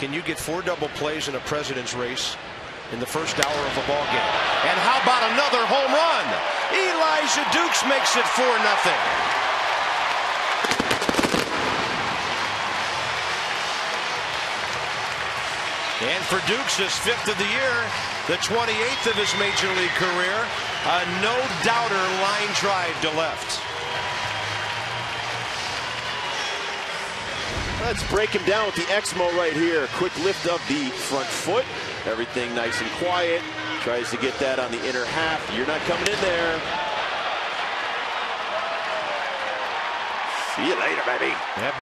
Can you get four double plays in a president's race in the first hour of a ball game? And how about another home run? Elijah Dukes makes it 4 nothing. And for Dukes, his fifth of the year, the 28th of his major league career, a no-doubter line drive to left. Let's break him down with the X-Mo right here. Quick lift of the front foot. Everything nice and quiet. Tries to get that on the inner half. You're not coming in there. See you later, baby. Yep.